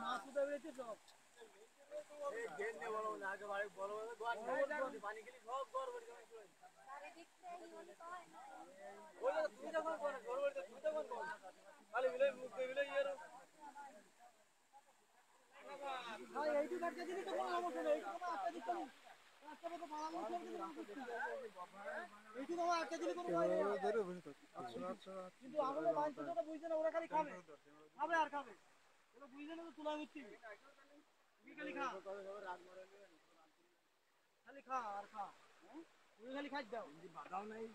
কিন্তু খাবে আর খাবে। খালি খা। আর খা তুমি খালি খাই দাও। বাধাও নাই।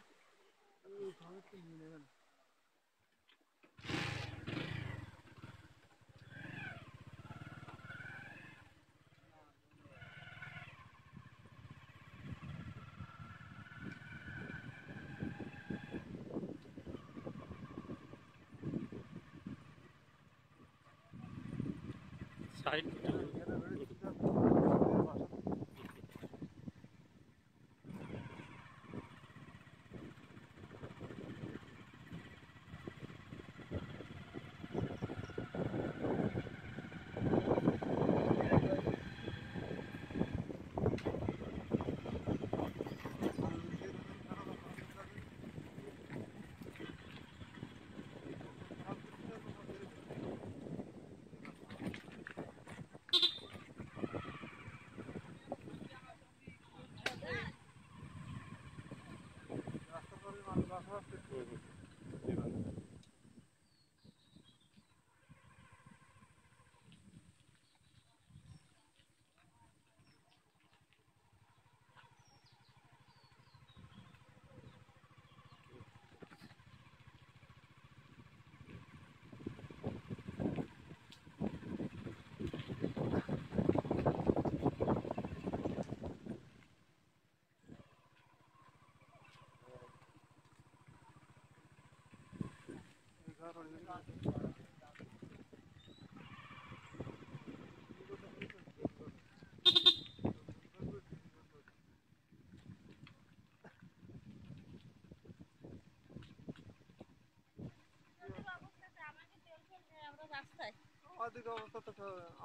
side.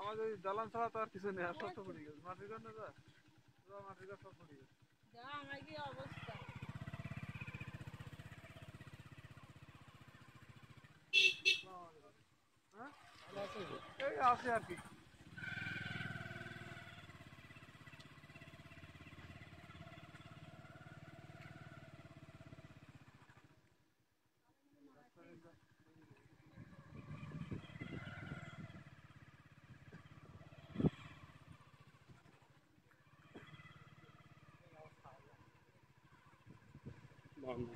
আমাদের দালান ছাড়া তো আর কিছু নেই, আর সব পড়ে গেছে। মাটির ঘর না যা মাটির ঘর সব পড়ে গেছে। কি অবস্থা। আছে আর কি বন্ধ